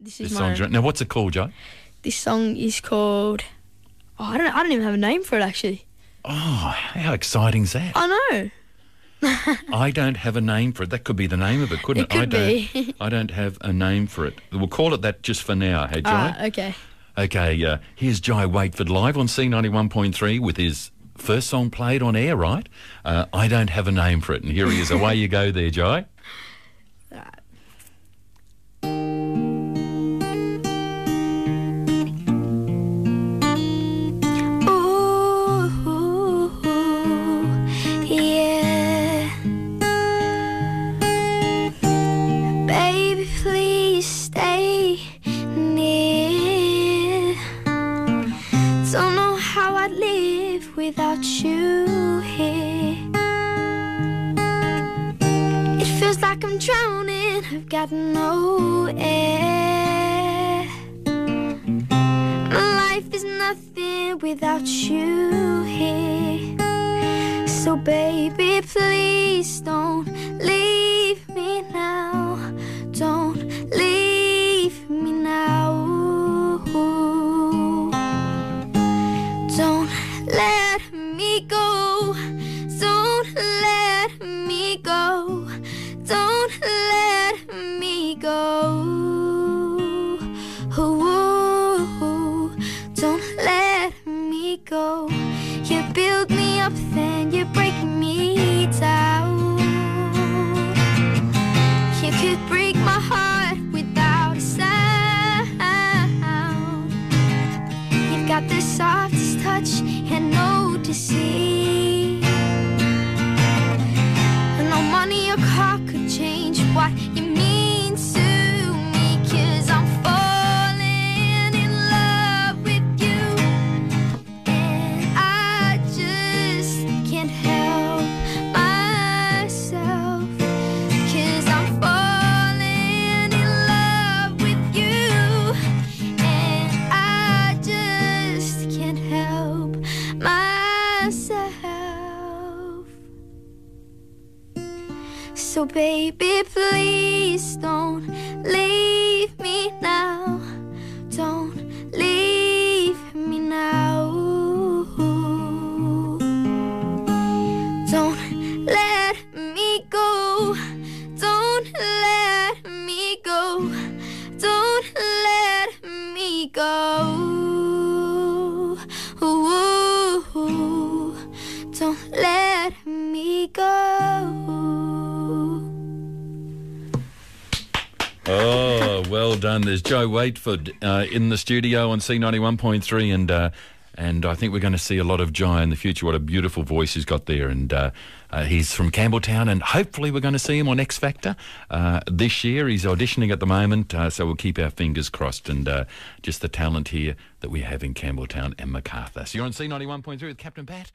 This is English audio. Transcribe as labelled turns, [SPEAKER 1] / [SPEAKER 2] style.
[SPEAKER 1] This is
[SPEAKER 2] This
[SPEAKER 1] my
[SPEAKER 2] right. Now, what's it called, Joe?
[SPEAKER 1] this song is called. Oh, I don't. I don't even have a name for it actually.
[SPEAKER 2] Oh, how exciting is that?
[SPEAKER 1] I know.
[SPEAKER 2] I don't have a name for it. That could be the name of it, couldn't
[SPEAKER 1] It
[SPEAKER 2] it? I
[SPEAKER 1] could
[SPEAKER 2] don't.
[SPEAKER 1] be.
[SPEAKER 2] I don't have a name for it. We'll call it that just for now. Hey, Joy.
[SPEAKER 1] Ah, okay.
[SPEAKER 2] Okay, uh, here's Jai Waetford live on C91.3 with his first song played on air, right? Uh, I don't have a name for it. And here he is. Away you go there, Jai.
[SPEAKER 1] stay near. Don't know how I'd live without you here. It feels like I'm drowning, I've got no air. My Life is nothing without you here. So, baby, please Don't let me go. Don't let me go. Ooh, don't let me go. You build me up, then you break me down. You could break my heart without a sound. You've got the softest touch and no deceit. So, baby, please don't leave me now. Don't leave me now. Don't let me go. Don't let me go. Don't let me go.
[SPEAKER 2] Oh, well done. There's Joe Waetford uh, in the studio on C91.3, and uh, and I think we're going to see a lot of Jai in the future. What a beautiful voice he's got there, and uh, uh, he's from Campbelltown, and hopefully we're going to see him on X Factor uh, this year. He's auditioning at the moment, uh, so we'll keep our fingers crossed, and uh, just the talent here that we have in Campbelltown and Macarthur. So you're on C91.3 with Captain Pat.